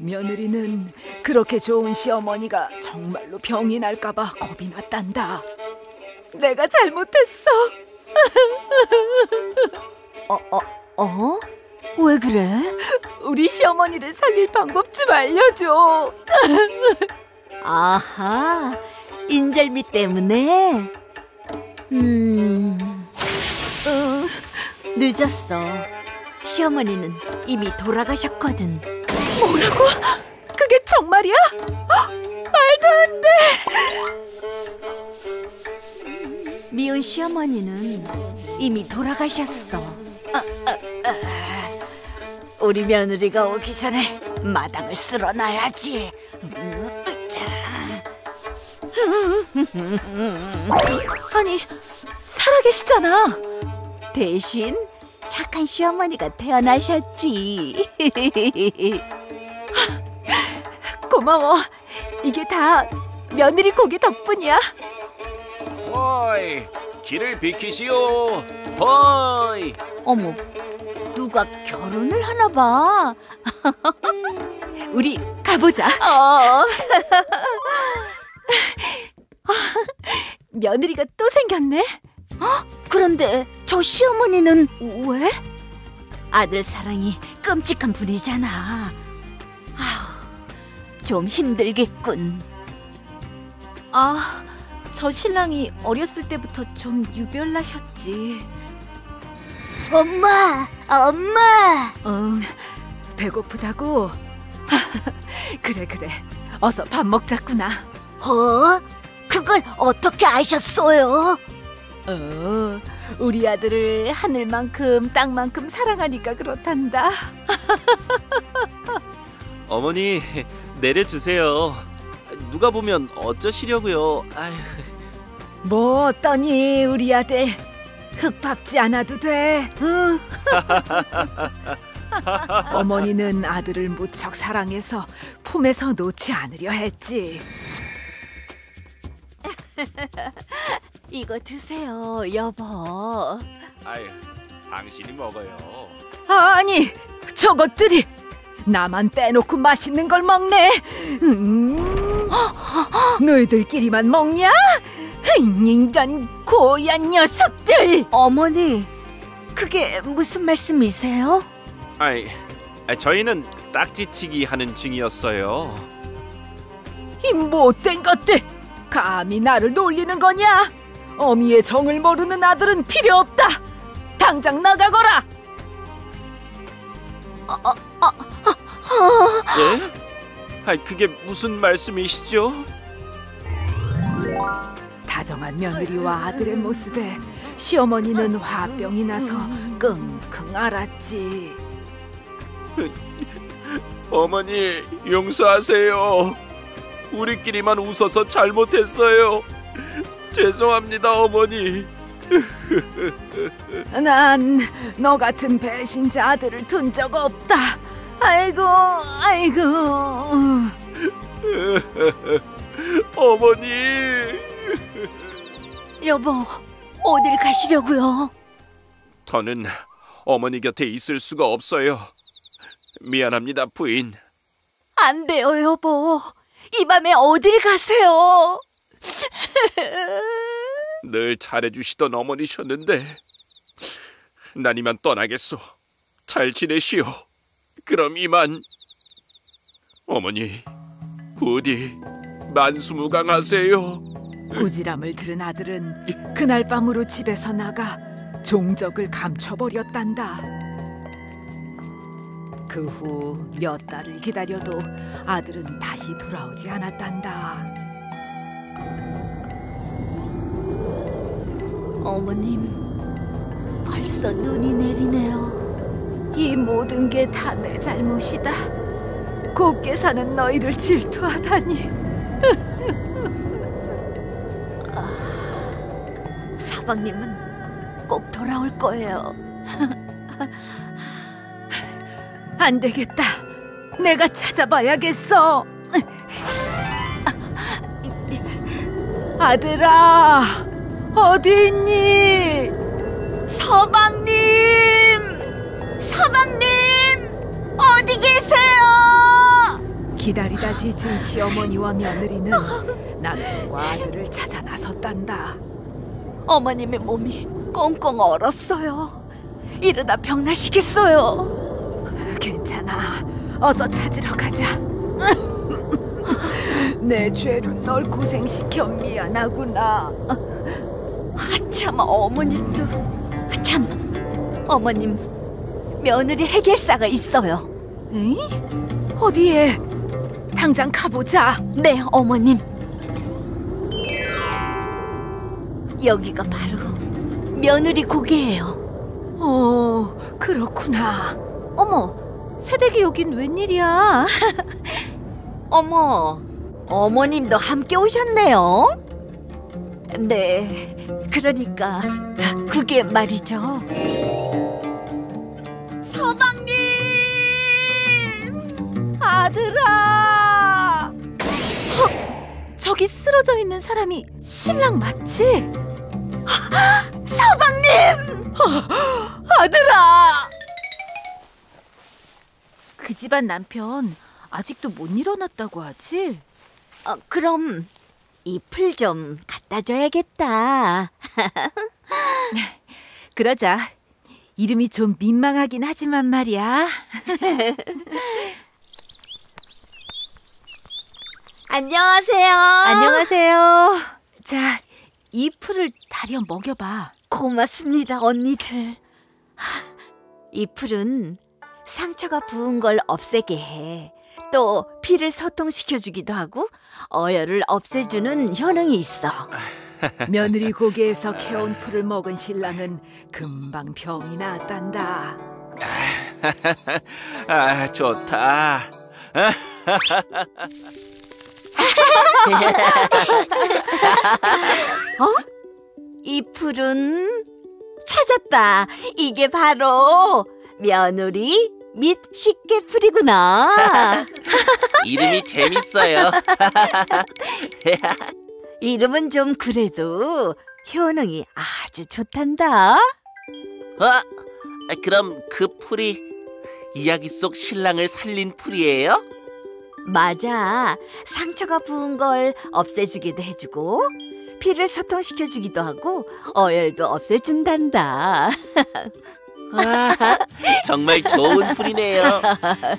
며느리는 그렇게 좋은 시어머니가 정말로 병이 날까봐 겁이 났단다. 내가 잘못했어. 어, 어, 어? 왜 그래? 우리 시어머니를 살릴 방법 좀 알려줘. 아하, 인절미 때문에? 음, 어, 늦었어. 시어머니는 이미 돌아가셨거든. 뭐라고? 그게 정말이야? 헉, 말도 안 돼. 미운 시어머니는 이미 돌아가셨어. 아, 아, 아. 우리 며느리가 오기 전에 마당을 쓸어놔야지. 아니, 살아계시잖아. 대신 착한 시어머니가 태어나셨지. 고마워. 이게 다 며느리 고기 덕분이야. 어이, 길을 비키시오. 어이. 어머, 누가 결혼을 하나 봐. 우리 가보자. 어. 며느리가 또 생겼네. 그런데 저 시어머니는 왜? 아들 사랑이 끔찍한 분이잖아. 아휴, 좀 힘들겠군. 아, 저 신랑이 어렸을 때부터 좀 유별나셨지. 엄마, 엄마. 응, 배고프다고? 그래, 그래. 어서 밥 먹자꾸나. 어? 그걸 어떻게 아셨어요? 어, 우리 아들을 하늘만큼 땅만큼 사랑하니까 그렇단다. 어머니, 내려주세요. 누가 보면 어쩌시려고요. 아휴. 뭐 어떠니, 우리 아들? 흙 밟지 않아도 돼. 응. 어머니는 아들을 무척 사랑해서 품에서 놓지 않으려 했지. 이거 드세요, 여보. 아유, 당신이 먹어요. 아니, 저것들이 나만 빼놓고 맛있는 걸 먹네. 음, 너희들끼리만 먹냐? 이런 고얀 녀석들! 어머니, 그게 무슨 말씀이세요? 아이, 아, 저희는 딱지치기 하는 중이었어요. 이 못된 것들! 감히 나를 놀리는 거냐? 어미의 정을 모르는 아들은 필요 없다. 당장 나가거라. 예? 아, 그게 무슨 말씀이시죠? 다정한 며느리와 아들의 모습에 시어머니는 화병이 나서 끙끙 앓았지. 어머니, 용서하세요. 우리끼리만 웃어서 잘못했어요. 죄송합니다, 어머니. 난 너 같은 배신자 아들을 둔 적 없다. 아이고, 아이고. 어머니. 여보, 어딜 가시려고요? 저는 어머니 곁에 있을 수가 없어요. 미안합니다, 부인. 안 돼요, 여보. 이 밤에 어딜 가세요? 늘 잘해주시던 어머니셨는데 난 이만 떠나겠소. 잘 지내시오. 그럼 이만. 어머니, 부디 만수무강하세요. 꾸지람을 들은 아들은 그날 밤으로 집에서 나가 종적을 감춰버렸단다. 그 후 몇 달을 기다려도 아들은 다시 돌아오지 않았단다. 어머님, 벌써 눈이 내리네요. 이 모든 게 다 내 잘못이다. 곱게 사는 너희를 질투하다니. 서방님은 꼭 돌아올 거예요. 안 되겠다. 내가 찾아봐야겠어. 아들아, 어디 있니? 서방님! 서방님! 어디 계세요? 기다리다 지친 시어머니와 며느리는 남편과 아들을 찾아 나섰단다. 어머님의 몸이 꽁꽁 얼었어요. 이러다 병나시겠어요. 괜찮아. 어서 찾으러 가자. 내 죄로 널 고생시켜 미안하구나. 참 어머님도 참 어머님 며느리 해결사가 있어요. 에이? 어디에? 당장 가보자. 네 어머님 여기가 바로 며느리 고개예요. 어, 그렇구나. 어머, 새댁이 여긴 웬일이야? 어머 어머님도 함께 오셨네요. 네 그러니까 그게 말이죠. 서방님 아들아! 어, 저기 쓰러져 있는 사람이 신랑 맞지? 서방님 아들아! 그 집안 남편 아직도 못 일어났다고 하지? 어, 그럼 잎을 좀 갖다 줘야겠다. 그러자. 이름이 좀 민망하긴 하지만 말이야. 안녕하세요. 안녕하세요. 자, 이 풀을 다려 먹여봐. 고맙습니다, 언니들. 하, 이 풀은 상처가 부은 걸 없애게 해. 또 피를 소통시켜주기도 하고 어혈을 없애주는 효능이 있어. 며느리 고개에서 캐온 풀을 먹은 신랑은 금방 병이 나았단다. 아, 좋다. 이 풀은 찾았다. 이게 바로 며느리 및 식개풀이구나. 이름이 재밌어요. 이름은 좀 그래도 효능이 아주 좋단다. 어? 그럼 그 풀이 이야기 속 신랑을 살린 풀이에요? 맞아. 상처가 부은 걸 없애주기도 해주고 피를 소통시켜주기도 하고 어혈도 없애준단다. 와, 정말 좋은 풀이네요.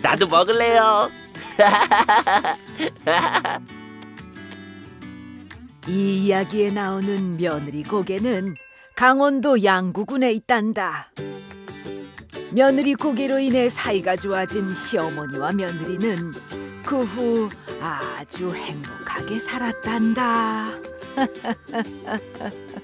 나도 먹을래요. 이 이야기에 나오는 며느리 고개는 강원도 양구군에 있단다. 며느리 고개로 인해 사이가 좋아진 시어머니와 며느리는 그 후 아주 행복하게 살았단다.